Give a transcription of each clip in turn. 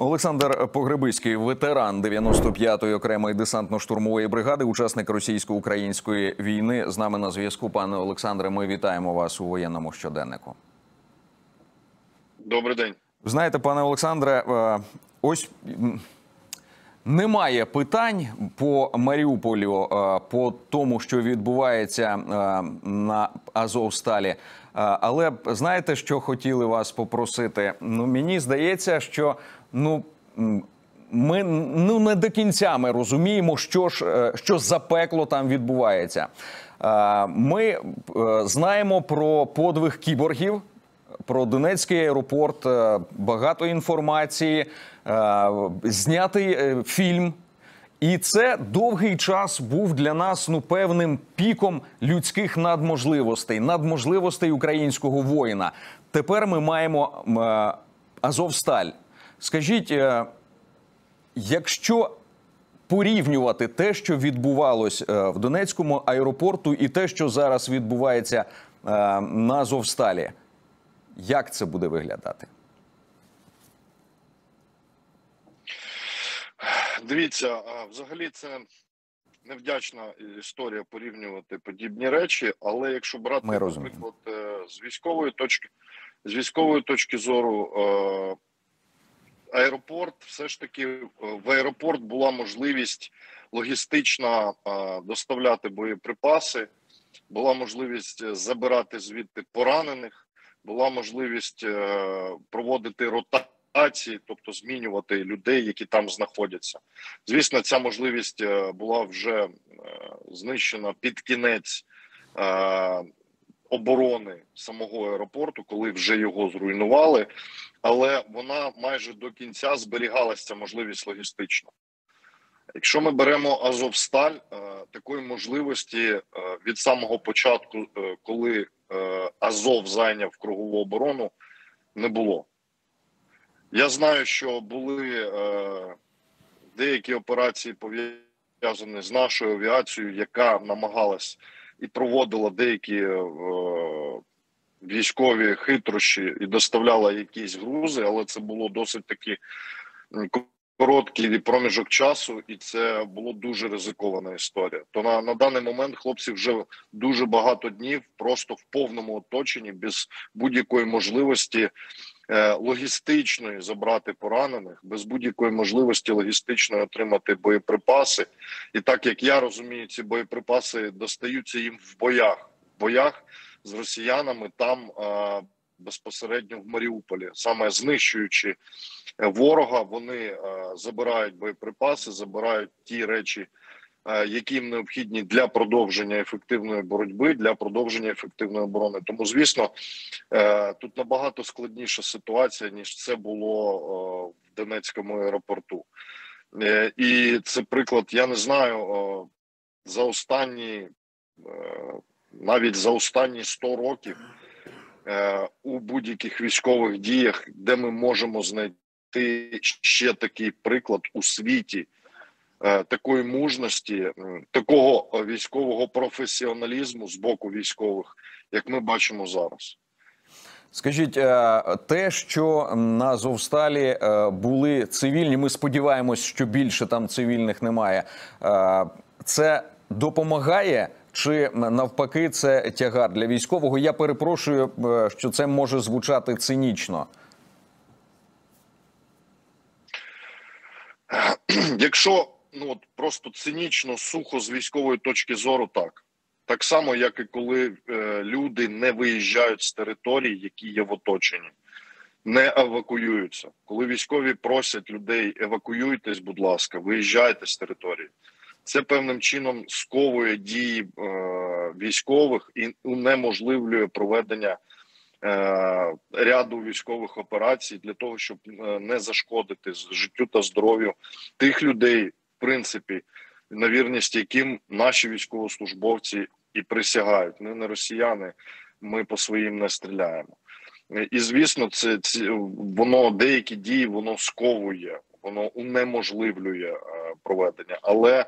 Олександр Погребиський, ветеран 95-ї окремої десантно-штурмової бригади, учасник російсько-української війни. З нами на зв'язку. Пане Олександре, ми вітаємо вас у воєнному щоденнику. Добрий день. Знаєте, пане Олександре, е, ось немає питань по Маріуполю, е, по тому, що відбувається е, на Азовсталі. Але знаєте, що хотіли вас попросити? Ну мені здається, що ну. Ми ну не до кінця ми розуміємо, що ж е, що за пекло там відбувається. Е, Ми е, знаємо про подвиг кіборгів, про Донецький аеропорт багато інформації, знятий фільм. І це довгий час був для нас ну певним піком людських надможливостей, надможливостей українського воїна. Тепер ми маємо Азовсталь. Скажіть, е, якщо порівнювати те, що відбувалось е, в Донецькому аеропорту, і те, що зараз відбувається е, на Азовсталі, як це буде виглядати? Дивіться, взагалі це невдячна історія порівнювати подібні речі, але якщо брати, наприклад, з військової точки, з військової точки зору, аеропорт, все ж таки е, в аеропорт була можливість логістична е, доставляти боєприпаси, була можливість е, забирати звідти поранених, була можливість проводити ротації, тобто змінювати людей, які там знаходяться. Звісно, ця можливість була вже знищена під кінець оборони самого аеропорту, коли вже його зруйнували, але вона майже до кінця зберігалася ця можливість логістична. Якщо ми беремо Азовсталь, е, такої можливості е, від самого початку, е, коли Азов зайняв кругову оборону, не було. Я знаю, що були деякі операції пов'язані з нашою авіацією, яка намагалась і проводила деякі військові хитрощі і доставляла якісь грузи, але це було досить таки короткий проміжок часу, і це було дуже ризикована історія. То на, на даний момент хлопці вже дуже багато днів просто в повному оточенні, без будь-якої можливості е, логістичної забрати поранених, без будь-якої можливості логістичної отримати боєприпаси. І так як я розумію, ці боєприпаси достаються їм в боях, в боях з росіянами там. Безпосередньо в Маріуполі, саме знищуючи е, ворога, вони е, забирають боєприпаси, забирають ті речі, е, які їм необхідні для продовження ефективної боротьби, для продовження ефективної оборони. Тому, звісно, тут набагато складніша ситуація ніж це було в Донецькому аеропорту. І це приклад. Я не знаю за останні навіть за останні 100 років е, у будь-яких військових діях, де ми можемо знайти ще такий приклад у світі е, такої мужності, такого військового професіоналізму з боку військових, як ми бачимо зараз. Скажіть, е, те, що на Азовсталі е, були цивільні, ми сподіваємось, що більше там цивільних немає. Це допомагає чи навпаки це тягар для військового? Я перепрошую, е, що це може звучати цинічно. Якщо ну от просто цинічно, сухо з військової точки зору, так. Так само, як і коли е, люди не виїжджають з територій, які є в оточенні, не евакуюються. Коли військові просять людей евакуюйтесь, будь ласка, виїжджайте з території. Це певним чином сковує дії е, військових і унеможливлює проведення е, ряду військових операцій для того, щоб е, не зашкодити життю та здоров'ю тих людей, в принципі, на вірність яким наші військовослужбовці і присягають. Ми не росіяни, ми по своїм не стріляємо. Е, І звісно, це, це воно деякі дії воно сковує, воно унеможливлює е, проведення, але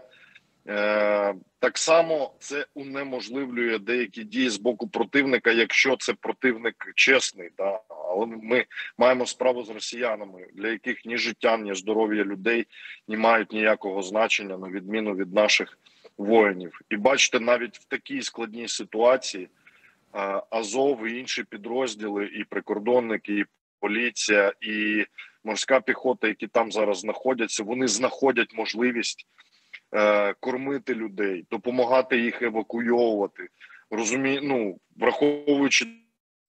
так само це унеможливлює деякі дії з боку противника, якщо це противник чесний. Да? Але ми маємо справу з росіянами, для яких ні життя, ні здоров'я людей не мають ніякого значення на відміну від наших воїнів. І бачите, навіть в такій складній ситуації е, Азов і інші підрозділи, і прикордонники, і поліція, і морська піхота, які там зараз знаходяться, вони знаходять можливість е, кормити людей, допомагати їх евакуйовувати. Розумію, ну враховуючи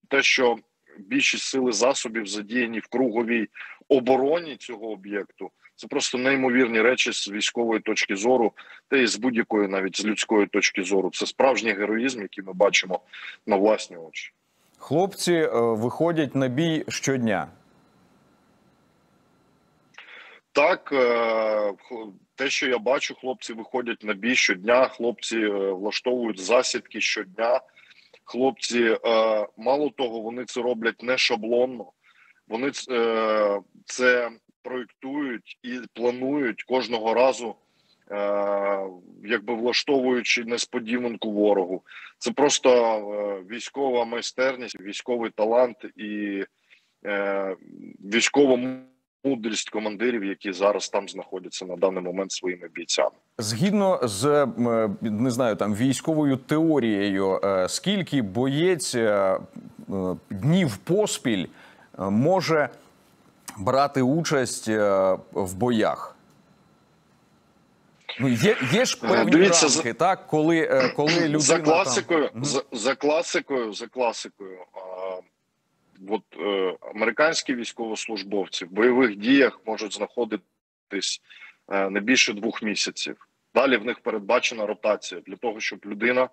те, що більшість сили засобів задіяні в круговій обороні цього об'єкту. Це просто неймовірні речі з військової точки зору, та і з будь-якої, навіть з людської точки зору. Це справжній героїзм, який ми бачимо на власні очі. Хлопці е, виходять на бій щодня. Так, е, те, що я бачу, хлопці виходять на бій щодня, хлопці е, влаштовують засідки щодня. Хлопці, е, мало того, вони це роблять не шаблонно, вони це проєктують і планують кожного разу, якби влаштовуючи несподіванку ворогу. Це просто військова майстерність, військовий талант і військова мудрість командирів, які зараз там знаходяться на даний момент своїми бійцями. Згідно з не знаю там військовою теорією, е, скільки боєць е, е, днів поспіль може брати участь в боях? Ну є, є ж певні Дивіться, рамки, так коли, коли людина за класикою, Мгм. за, за класикою, за класикою. От е, американські військовослужбовці в бойових діях можуть знаходитись е, не більше двох місяців. Далі в них передбачена ротація для того, щоб людина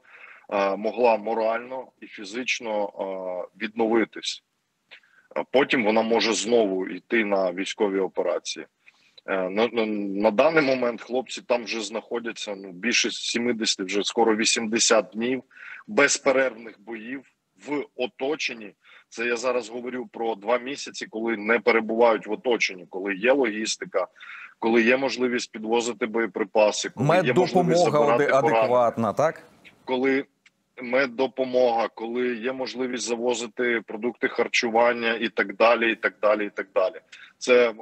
е, могла морально і фізично е, відновитись. Потім вона може знову йти на військові операції. Е, На, на, на даний момент хлопці там вже знаходяться ну, більше 70, вже скоро 80 днів безперервних боїв в оточенні. Це я зараз говорю про два місяці, коли не перебувають в оточенні, коли є логістика, коли є можливість підвозити боєприпаси, коли є можливість забирати адекватна, так? коли меддопомога, коли є можливість завозити продукти харчування і так далі, і так далі, і так далі. Це е,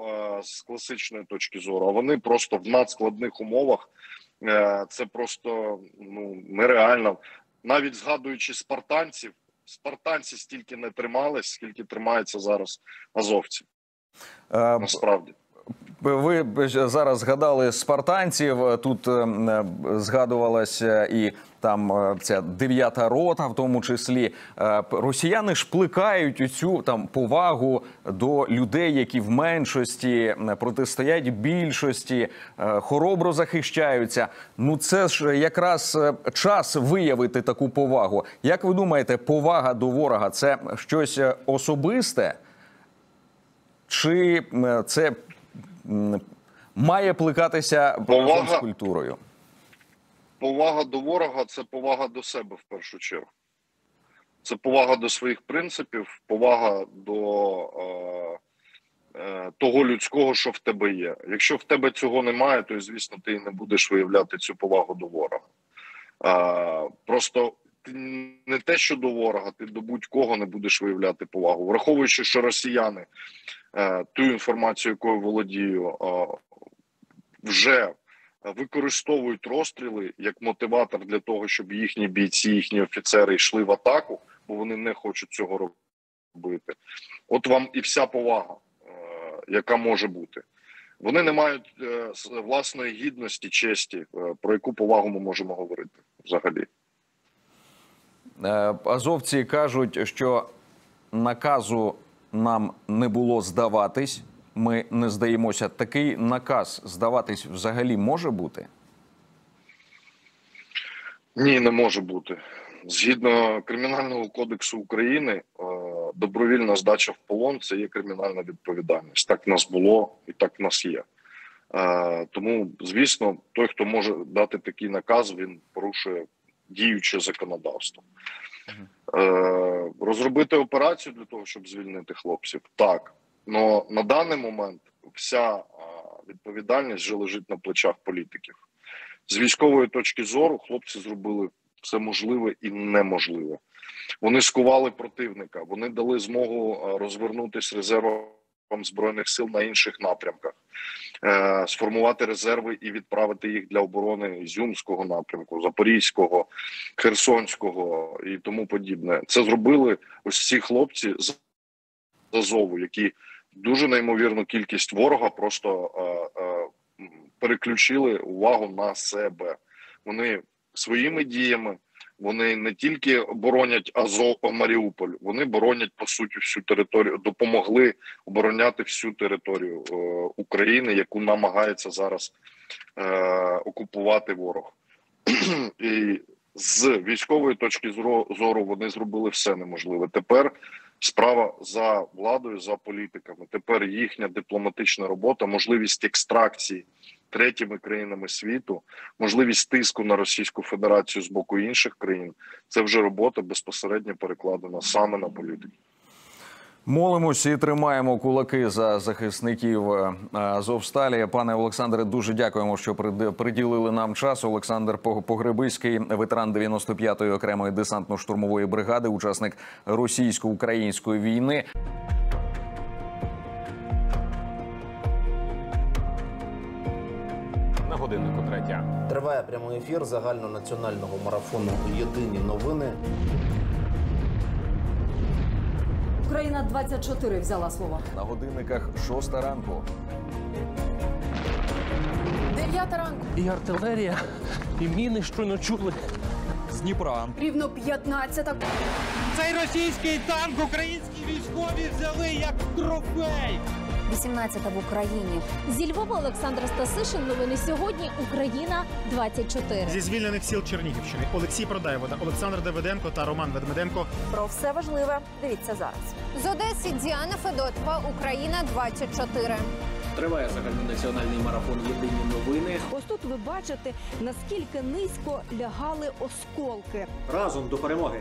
з класичної точки зору. А вони просто в надскладних умовах. Е, це просто ну нереально. Навіть згадуючи спартанців, спартанці стільки не тримались, скільки тримаються зараз азовці. Е, Насправді. Ви зараз згадали спартанців. Тут е, е, згадувалася і там е, ця дев'ята рота, в тому числі Е, росіяни ж плекають цю там повагу до людей, які в меншості е, протистоять більшості, е, хоробро захищаються. Ну це ж якраз е, час виявити таку повагу. Як ви думаєте, повага до ворога це щось е, особисте? Чи е, це має плекатися Повага- з культурою? повага до ворога це повага до себе в першу чергу. Це повага до своїх принципів, повага до е, е, того людського, що в тебе є. Якщо в тебе цього немає, то звісно ти і не будеш виявляти цю повагу до ворога. Е, просто ти не те, що до ворога, ти до будь-кого не будеш виявляти повагу, враховуючи, що росіяни е, ту інформацію, якою володію, е, вже використовують розстріли як мотиватор для того, щоб їхні бійці, їхні офіцери йшли в атаку, бо вони не хочуть цього робити. От вам і вся повага, е, яка може бути. Вони не мають е, власної гідності, честі, е, про яку повагу ми можемо говорити взагалі. Е, Азовці кажуть, що наказу нам не було здаватись. Ми не здаємося. Такий наказ здаватись взагалі може бути? Ні, не може бути. Згідно Кримінального кодексу України, е, добровільна здача в полон це є кримінальна відповідальність. Так в нас було і так в нас є. Е, Тому, звісно, той, хто може дати такий наказ, він порушує діюче законодавство. Е, Розробити операцію для того, щоб звільнити хлопців, так. Но на даний момент вся відповідальність вже лежить на плечах політиків. З військової точки зору хлопці зробили все можливе і неможливе. Вони скували противника, вони дали змогу розвернутись резервам збройних сил на інших напрямках, е, сформувати резерви і відправити їх для оборони Ізюмського напрямку, Запорізького, Херсонського і тому подібне. Це зробили ось ці хлопці з Азову, які дуже неймовірну кількість ворога просто е, е, переключили увагу на себе. Вони своїми діями вони не тільки боронять Азов Маріуполь, вони боронять по суті всю територію, допомогли обороняти всю територію е, України, яку намагається зараз е, окупувати ворог. І з військової точки зору вони зробили все неможливе. Тепер справа за владою, за політиками. Тепер їхня дипломатична робота, можливість екстракції третіми країнами світу, можливість тиску на Російську Федерацію з боку інших країн. Це вже робота безпосередньо перекладена саме на політику. Молимось і тримаємо кулаки за захисників е, Азовсталі. Пане Олександре, дуже дякуємо, що прид- приділили нам час. Олександр Пог- Погребиський, ветеран 95-ї окремої десантно-штурмової бригади, учасник російсько-української війни. На годиннику третя. Триває прямий ефір загальнонаціонального марафону Єдині новини. Україна 24 взяла слово. На годинниках шоста ранку. Дев'ята ранку. І артилерія, і міни щойно чули. Рівно 15 Цей російський танк українські військові взяли як трофей. 18 в Україні. Зі Львова Олександр Стасишин. Новини сьогодні. Україна 24. зі звільнених сіл Чернігівщини Олексій Продаєвода, Олександр Давиденко та Роман Ведмеденко. Про все важливе дивіться зараз. З Одеси Діана Федотова. Україна 24. Триває загальнонаціональний марафон Єдині новини. Ось тут ви бачите, наскільки низько лягали осколки. Разом до перемоги.